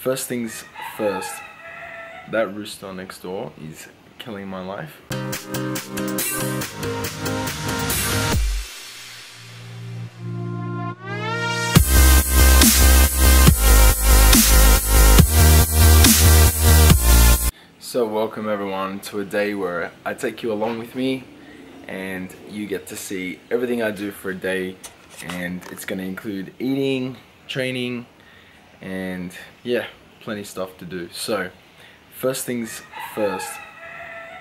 First things first, that rooster next door is killing my life. So welcome everyone to a day where I take you along with me and you get to see everything I do for a day and it's going to include eating, training and yeah, plenty stuff to do. So first things first,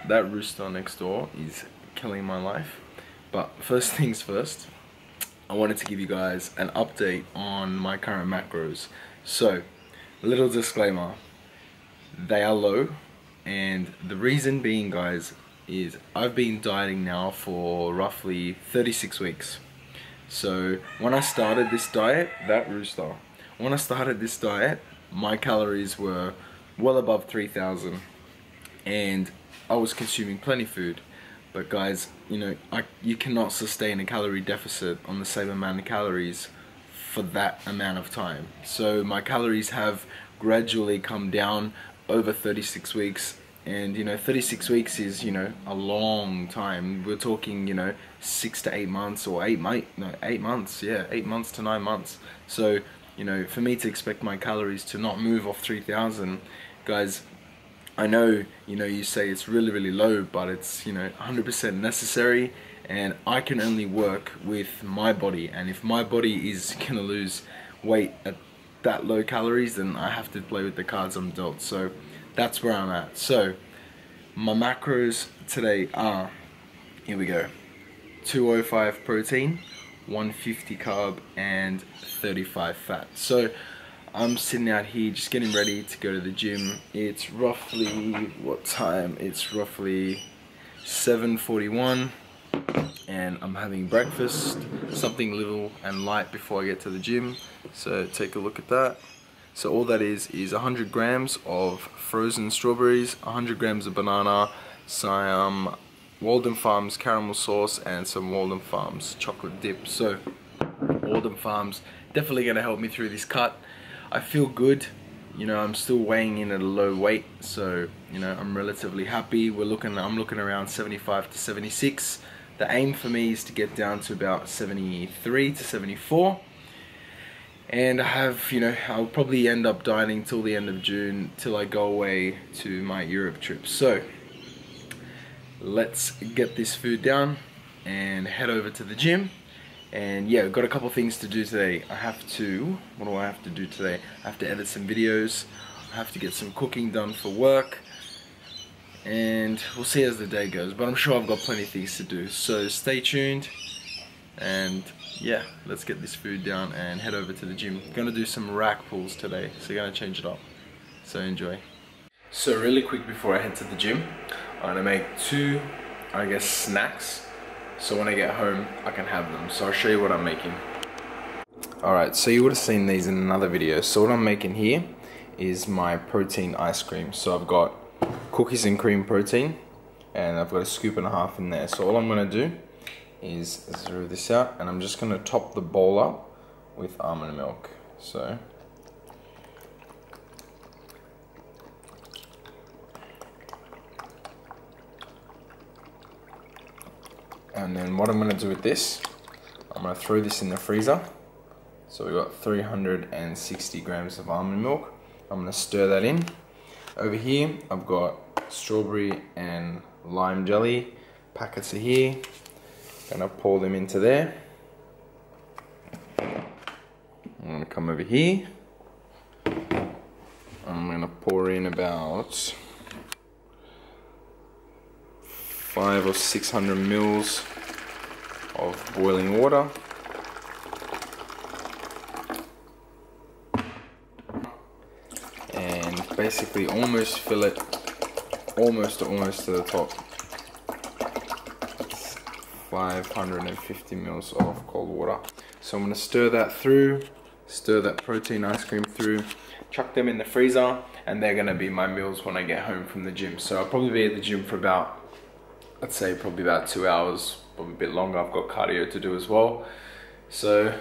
that rooster next door is killing my life. But first things first, I wanted to give you guys an update on my current macros. So, little disclaimer, they are low and the reason being guys is I've been dieting now for roughly 36 weeks so when I started this diet that rooster when I started this diet my calories were well above 3000 and I was consuming plenty of food. But guys you know I, you cannot sustain a calorie deficit on the same amount of calories for that amount of time. So my calories have gradually come down over 36 weeks. And you know 36 weeks is you know a long time. We're talking you know six to eight months or eight might no eight months. Yeah eight months to nine months. So you know for me to expect my calories to not move off 3000 guys I know you know you say it's really really low but it's you know 100% necessary and I can only work with my body and if my body is gonna lose weight at that low calories then I have to play with the cards I'm dealt so that's where I'm at. So my macros today are, here we go, 205 protein, 150 carb and 35 fat. So I'm sitting out here just getting ready to go to the gym. It's roughly, what time? It's roughly 7.41 and I'm having breakfast, something little and light before I get to the gym. So take a look at that. So all that is is 100 grams of frozen strawberries, 100 grams of banana, some Walden Farms caramel sauce and some Walden Farms chocolate dip. So Walden Farms definitely going to help me through this cut. I feel good. You know, I'm still weighing in at a low weight, so you know, I'm relatively happy. We're looking I'm looking around 75 to 76. The aim for me is to get down to about 73 to 74 and I have, you know, I'll probably end up dining till the end of June till I go away to my Europe trip. So, let's get this food down and head over to the gym. And yeah, I've got a couple things to do today. I have to, what do I have to do today? I have to edit some videos. I have to get some cooking done for work. And we'll see as the day goes, but I'm sure I've got plenty of things to do. So stay tuned and yeah, let's get this food down and head over to the gym. Gonna do some rack pulls today, so gonna change it up. So enjoy. So really quick before I head to the gym, I'm gonna make two, I guess, snacks. So when I get home, I can have them. So I'll show you what I'm making. Alright, so you would have seen these in another video. So what I'm making here is my protein ice cream. So I've got cookies and cream protein, and I've got a scoop and a half in there. So all I'm gonna do is zero this out and I'm just to top the bowl up with almond milk. So and then what I'm going to do with this, I'm to throw this in the freezer. So we've got 360 grams of almond milk. I'm to stir that in. Over here, I've got strawberry and lime jelly. Packets are here. Gonna pour them into there. I'm gonna come over here. I'm gonna pour in about five or six hundred mils of boiling water. And basically almost fill it almost almost to the top. 550 mils of cold water. So I'm going to stir that through, stir that protein ice cream through, chuck them in the freezer, and they're going to be my meals when I get home from the gym. So I'll probably be at the gym for about, I'd say probably about two hours, probably a bit longer. I've got cardio to do as well. So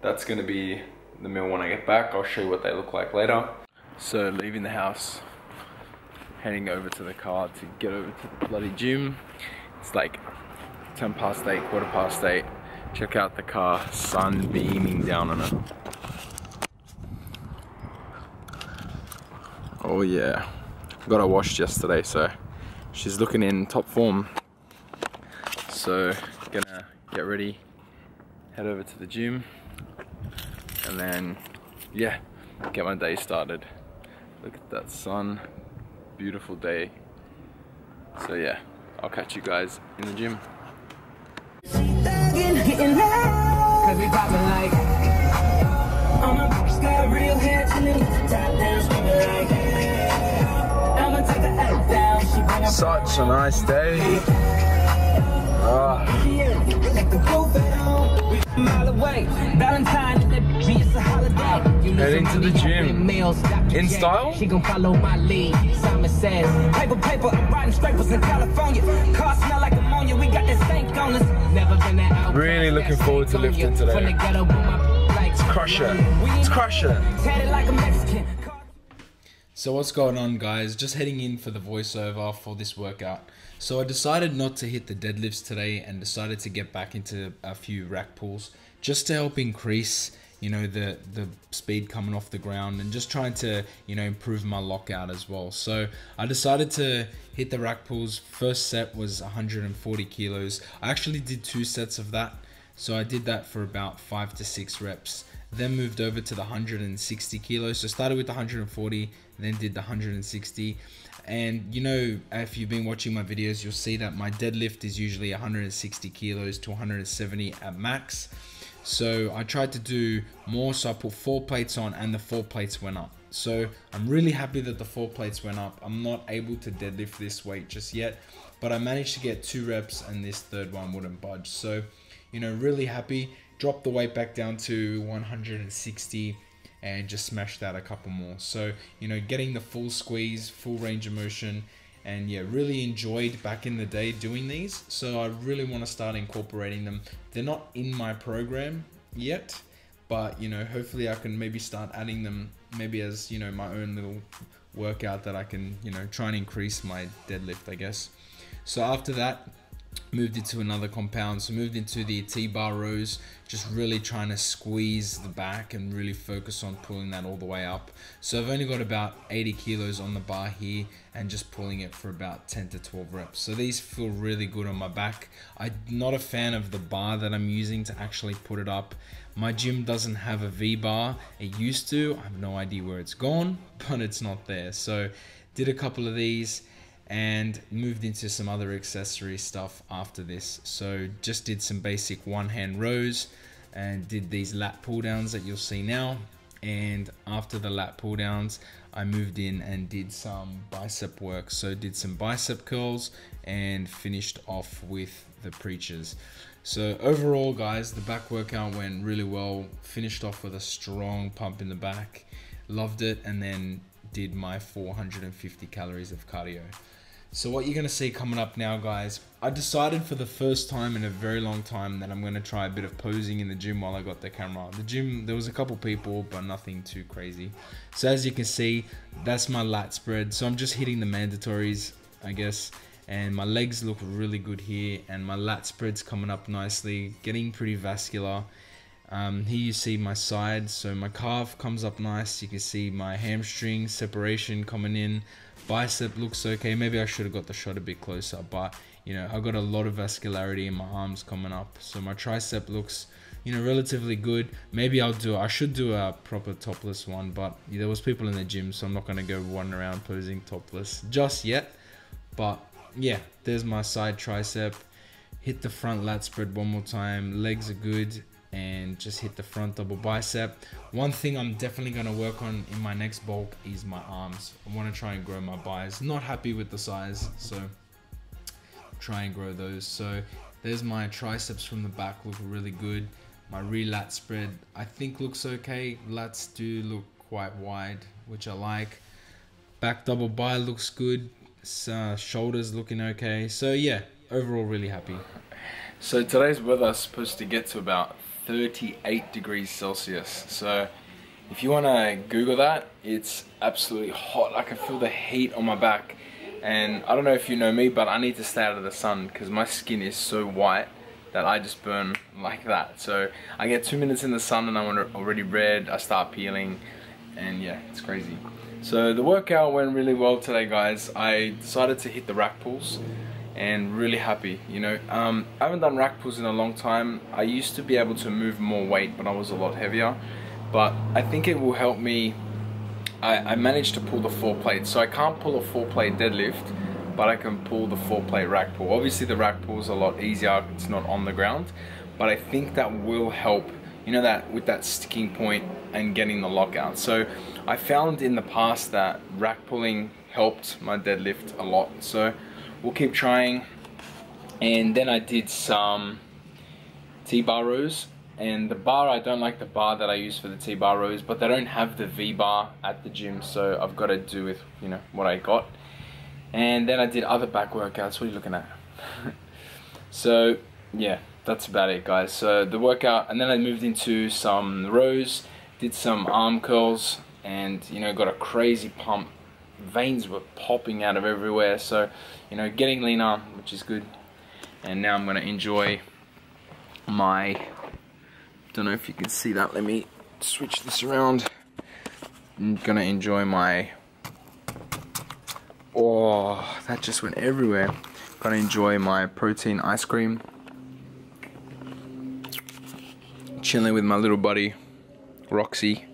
that's to be the meal when I get back. I'll show you what they look like later. So leaving the house, heading over to the car to get over to the bloody gym. It's like 10 past 8, quarter past 8. Check out the car, sun beaming down on it. Oh yeah, got her washed yesterday so she's looking in top form. So gonna get ready, head over to the gym and then yeah, get my day started. Look at that sun, beautiful day. So yeah, I'll catch you guys in the gym. Such a nice day. Ah. Heading to the gym. In style? She gon' follow my lead. Simon says, paper, paper, I'm riding scrapers in California. Car smell like ammonia, we got this stank on us. Never been that Really looking forward to lifting today. It's crusher. It's crusher. So what's going on guys? Just heading in for the voiceover for this workout. So I decided not to hit the deadlifts today and decided to get back into a few rack pulls just to help increase you know the the speed coming off the ground and just trying to you know improve my lockout as well. So i decided to hit the rack pulls. First set was 140 kilos. I actually did two sets of that. So i did that for about five to six reps then moved over to the 160 kilos so started with the 140 then did the 160 and you know if you've been watching my videos you'll see that my deadlift is usually 160 kilos to 170 at max. So I tried to do more so I put four plates on and the four plates went up. So I'm really happy that the four plates went up. I'm not able to deadlift this weight just yet but I managed to get two reps and this third one wouldn't budge. So you know really happy drop the weight back down to 160 and just smash that a couple more. So, you know, getting the full squeeze, full range of motion, and yeah, really enjoyed back in the day doing these. So I really want to start incorporating them. They're not in my program yet, but you know, hopefully I can maybe start adding them maybe as, you know, my own little workout that I can, you know, try and increase my deadlift, I guess. So after that, moved into another compound so moved into the t-bar rows just really trying to squeeze the back and really focus on pulling that all the way up. So i've only got about 80 kilos on the bar here and just pulling it for about 10 to 12 reps. So these feel really good on my back. I'm not a fan of the bar that i'm using to actually put it up. My gym doesn't have a v bar it used to. I have no idea where it's gone but it's not there. So did a couple of these and moved into some other accessory stuff after this. So just did some basic one hand rows and did these lat pull downs that you'll see now. And after the lat pull downs, I moved in and did some bicep work. So did some bicep curls and finished off with the preachers. So overall guys, the back workout went really well. Finished off with a strong pump in the back. Loved it and then did my 450 calories of cardio. So what you're going to see coming up now, guys, I decided for the first time in a very long time that I'm going to try a bit of posing in the gym while I got the camera. The gym, there was a couple people, but nothing too crazy. So as you can see, that's my lat spread. So I'm just hitting the mandatories, I guess. And my legs look really good here. And my lat spread's coming up nicely, getting pretty vascular. Um, here you see my side, so my calf comes up nice. You can see my hamstring separation coming in bicep looks okay. Maybe I should have got the shot a bit closer, but you know, I got a lot of vascularity in my arms coming up. So my tricep looks, you know, relatively good. Maybe I'll do, I should do a proper topless one, but there was people in the gym, so I'm not going to go running around posing topless just yet. But yeah, there's my side tricep. Hit the front lat spread one more time. Legs are good and just hit the front double bicep. One thing I'm definitely going to work on in my next bulk is my arms. I want to try and grow my biceps. Not happy with the size, so try and grow those. So there's my triceps from the back look really good. My rear lat spread I think looks okay. Lats do look quite wide, which I like. Back double bi looks good. Uh, shoulders looking okay. So yeah, overall really happy. So today's weather is supposed to get to about 38 degrees Celsius. So If you wanna Google that, it's absolutely hot. I can feel the heat on my back. And I don't know if you know me, but I need to stay out of the sun because my skin is so white that I just burn like that. So I get two minutes in the sun and I'm already red, I start peeling, and yeah, it's crazy. So the workout went really well today, guys. I decided to hit the rack pulls and really happy, you know. Um, I haven't done rack pulls in a long time. I used to be able to move more weight, but I was a lot heavier. But I think it will help me I, I managed to pull the four plate. So I can't pull a four plate deadlift, but I can pull the four plate rack pull. Obviously the rack pull is a lot easier, it's not on the ground, but I think that will help, you know, that with that sticking point and getting the lockout. So I found in the past that rack pulling helped my deadlift a lot. So we'll keep trying. And then I did some T-bar rows. And the bar I don't like the bar that I use for the T-bar rows but they don't have the V-bar at the gym so I've got to do with you know what I got. And then I did other back workouts. What are you looking at? So yeah that's about it guys. So the workout and then I moved into some rows did some arm curls and you know got a crazy pump veins were popping out of everywhere so you know getting leaner which is good and now I'm gonna enjoy my don't know if you can see that. Let me switch this around. I'm gonna enjoy my... Oh, that just went everywhere. Gonna enjoy my protein ice cream. Chilling with my little buddy, Roxy.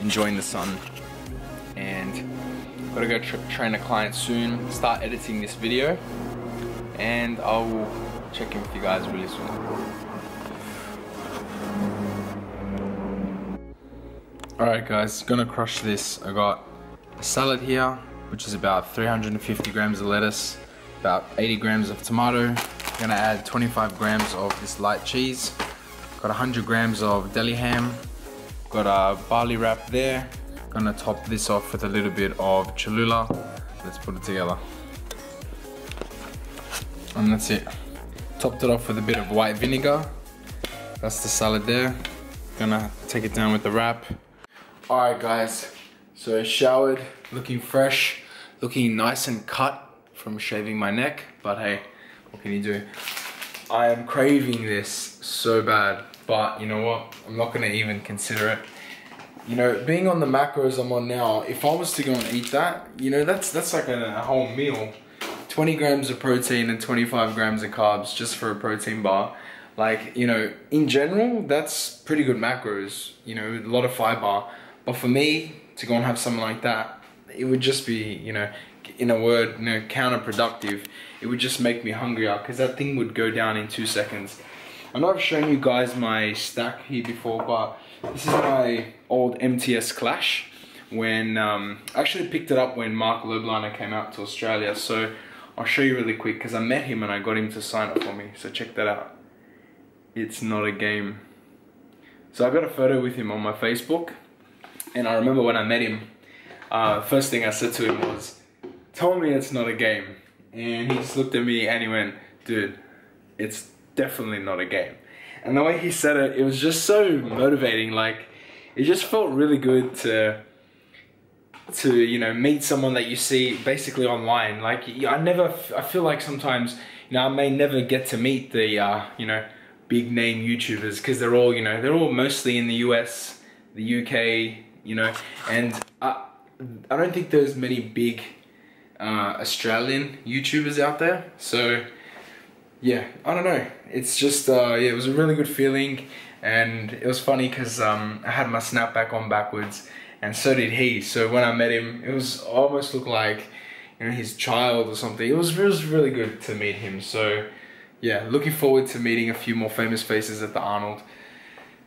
Enjoying the sun. And gotta go tra train a client soon. Start editing this video. And I will check in with you guys really soon. Alright guys, gonna crush this. I got a salad here, which is about 350 grams of lettuce, about 80 grams of tomato. Gonna add 25 grams of this light cheese. Got 100 grams of deli ham. Got a barley wrap there. Gonna top this off with a little bit of Cholula. Let's put it together. And that's it. Topped it off with a bit of white vinegar. That's the salad there. Gonna take it down with the wrap. Alright guys, so showered, looking fresh, looking nice and cut from shaving my neck, but hey, what can you do? I am craving this so bad, but you know what? I'm not gonna even consider it. You know, being on the macros I'm on now, if I was to go and eat that, you know, that's that's like a, a whole meal. 20 grams of protein and 25 grams of carbs just for a protein bar. Like, you know, in general, that's pretty good macros, you know, a lot of fiber. But for me to go and have something like that, it would just be, you know, in a word, you know, counterproductive. It would just make me hungrier because that thing would go down in two seconds. I know I've shown you guys my stack here before, but this is my old MTS Clash when um, I actually picked it up when Marc Lobliner came out to Australia. So I'll show you really quick because I met him and I got him to sign up for me. So check that out. It's not a game. So I got a photo with him on my Facebook and I remember when I met him, uh, first thing I said to him was, tell me it's not a game. And he just looked at me and he went, dude, it's definitely not a game. And the way he said it, it was just so motivating. Like, it just felt really good to, to, you know, meet someone that you see basically online. Like, I never, I feel like sometimes, you know, I may never get to meet the, uh, you know, big name YouTubers because they're all, you know, they're all mostly in the US, the UK, you know, and I, I don't think there's many big uh, Australian YouTubers out there. So yeah, I don't know. It's just, uh, yeah, it was a really good feeling. And it was funny because um, I had my snapback on backwards and so did he. So when I met him, it was almost looked like, you know, his child or something. It was, it was really good to meet him. So yeah, looking forward to meeting a few more famous faces at the Arnold.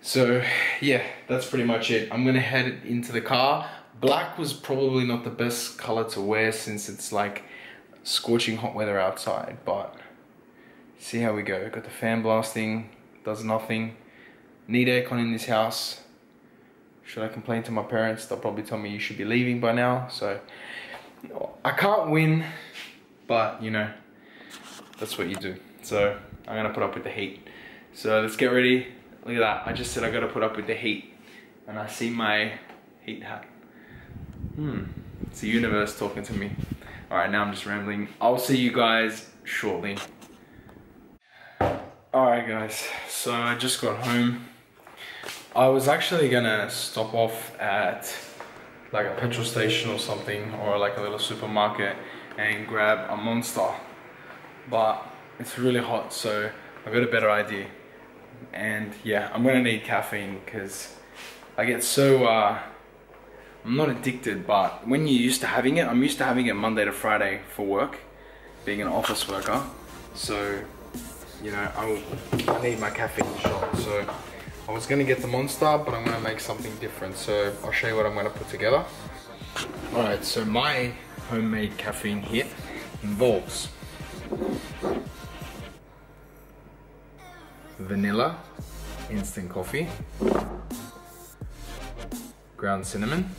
So yeah, that's pretty much it. I'm gonna head into the car. Black was probably not the best color to wear since it's like scorching hot weather outside, but see how we go. Got the fan blasting, does nothing. Need aircon in this house. Should I complain to my parents? They'll probably tell me you should be leaving by now. So I can't win, but you know, that's what you do. So I'm gonna put up with the heat. So let's get ready, Look at that. I just said I gotta put up with the heat. and I see my heat hat. Hmm, it's the universe talking to me. All right, now I'm just rambling. I'll see you guys shortly. All right, guys, so I just got home. I was actually gonna stop off at like a petrol station or something, or like a little supermarket and grab a monster. But it's really hot, so I got a better idea. And yeah, I'm gonna need caffeine because I get so, uh, I'm not addicted, but when you're used to having it, I'm used to having it Monday to Friday for work, being an office worker. So, you know, I, I need my caffeine shot. So I was gonna get the Monster, but I'm gonna make something different. So I'll show you what I'm gonna put together. All right, so my homemade caffeine hit involves vanilla instant coffee, ground cinnamon,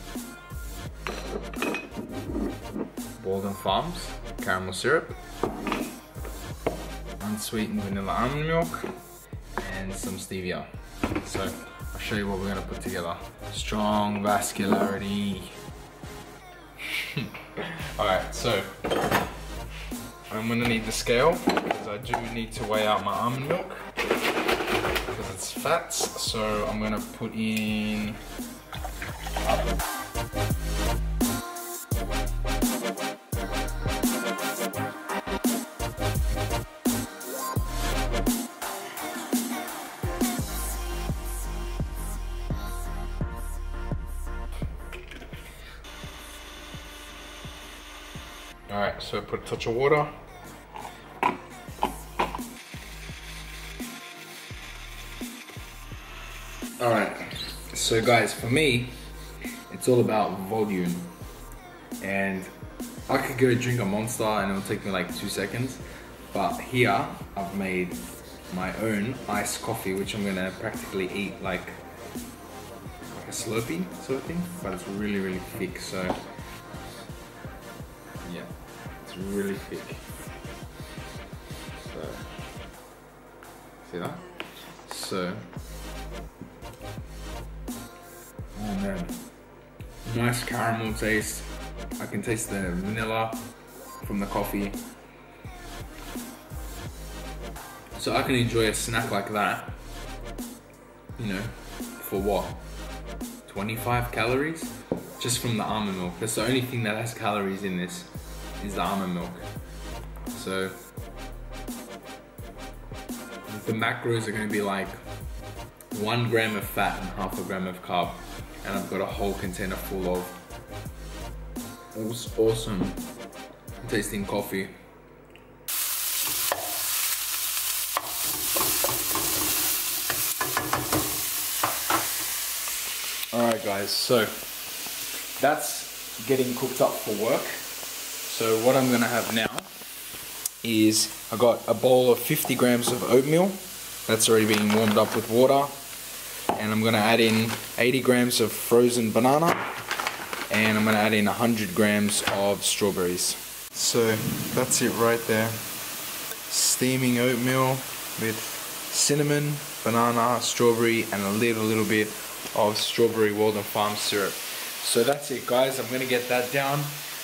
Walden Farms caramel syrup, unsweetened vanilla almond milk, and some stevia. So I'll show you what we're gonna put together. Strong vascularity. Alright, so I'm gonna need the scale because I do need to weigh out my almond milk because it's fats. So I'm gonna put in so put a touch of water. All right, so guys, for me, it's all about volume. And I could go drink a Monster and it'll take me like two seconds. But here, I've made my own iced coffee, which I'm gonna practically eat like, like a Slurpee sort of thing, but it's really, really thick, so really thick. So, see that? So, oh man, nice caramel taste. I can taste the vanilla from the coffee. So I can enjoy a snack like that, you know, for what? 25 calories? Just from the almond milk. That's the only thing that has calories in this, is almond milk. So, the macros are gonna be like one gram of fat and half a gram of carb. And I've got a whole container full of awesome tasting coffee. Alright guys, so that's getting cooked up for work. So what I'm gonna have now is I got a bowl of 50 grams of oatmeal that's already being warmed up with water and I'm gonna add in 80 grams of frozen banana and I'm gonna add in 100 grams of strawberries. So that's it right there. Steaming oatmeal with cinnamon, banana, strawberry and a little little bit of strawberry Walden Farm syrup. So that's it guys, I'm gonna get that down.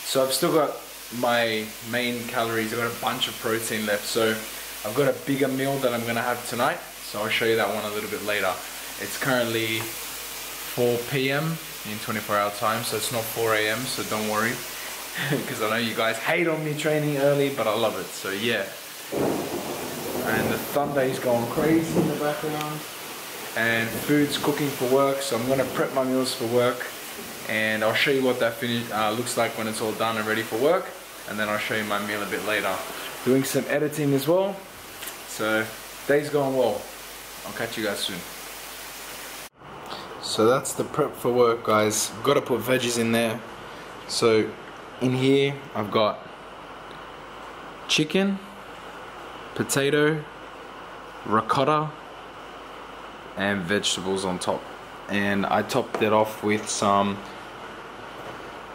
So I've still got my main calories, I've got a bunch of protein left. So I've got a bigger meal that I'm gonna have tonight. So I'll show you that one a little bit later. It's currently 4 p.m. in 24 hour time, so it's not 4 a.m. So don't worry, because I know you guys hate on me training early, but I love it. So yeah. And the thunder is going crazy in the background. And food's cooking for work, so I'm gonna prep my meals for work. And I'll show you what that finish uh, looks like when it's all done and ready for work. And then I'll show you my meal a bit later. Doing some editing as well. So day's going well. I'll catch you guys soon. So that's the prep for work guys. Got to put veggies in there. So in here I've got chicken, potato, ricotta, and vegetables on top. And I topped it off with some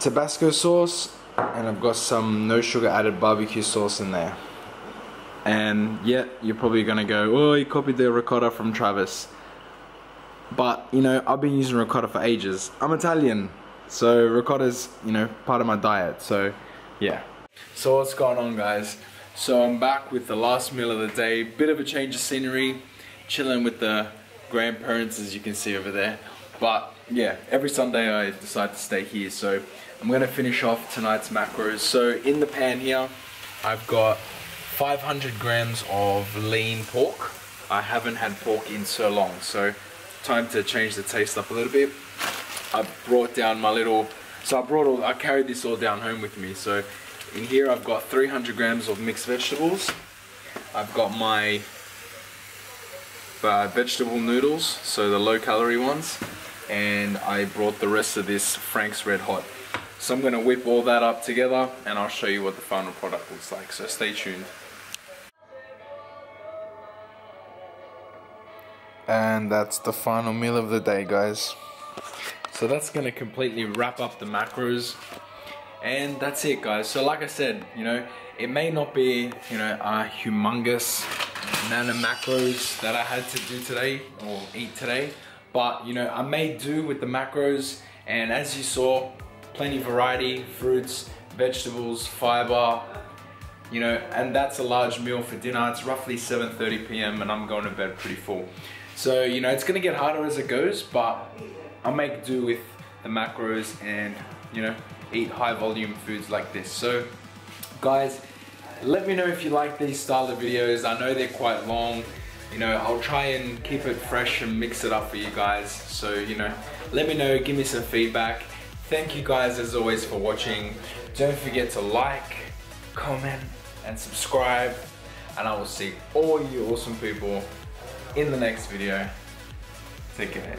Tabasco sauce and I've got some no sugar added barbecue sauce in there. And yeah, you're probably gonna go, oh, you copied the ricotta from Travis. but you know, I've been using ricotta for ages. I'm Italian, so ricotta's, you know, part of my diet, so yeah. So what's going on guys? So I'm back with the last meal of the day, bit of a change of scenery, chilling with the grandparents as you can see over there. But yeah, every Sunday I decide to stay here, so I'm gonna finish off tonight's macros. So in the pan here, I've got 500 grams of lean pork. I haven't had pork in so long, so time to change the taste up a little bit. I brought down my little, so I brought all, I carried this all down home with me. So in here I've got 300 grams of mixed vegetables. I've got my uh, vegetable noodles, so the low calorie ones. And I brought the rest of this Frank's Red Hot. So I'm gonna whip all that up together and I'll show you what the final product looks like, so stay tuned. And that's the final meal of the day, guys. So that's gonna completely wrap up the macros. And that's it, guys. So like I said, you know, it may not be, you know, a humongous amount of macros that I had to do today or eat today. But, you know, I made do with the macros. And as you saw, plenty of variety, fruits, vegetables, fiber, you know, and that's a large meal for dinner. It's roughly 7.30 p.m. and I'm going to bed pretty full. So, you know, it's gonna get harder as it goes, but I'll make do with the macros and, you know, eat high volume foods like this. So, guys, let me know if you like these style of videos. I know they're quite long. You know, I'll try and keep it fresh and mix it up for you guys. So, you know, let me know, give me some feedback. Thank you guys as always for watching. Don't forget to like, comment, and subscribe. And I will see all you awesome people in the next video. Take care.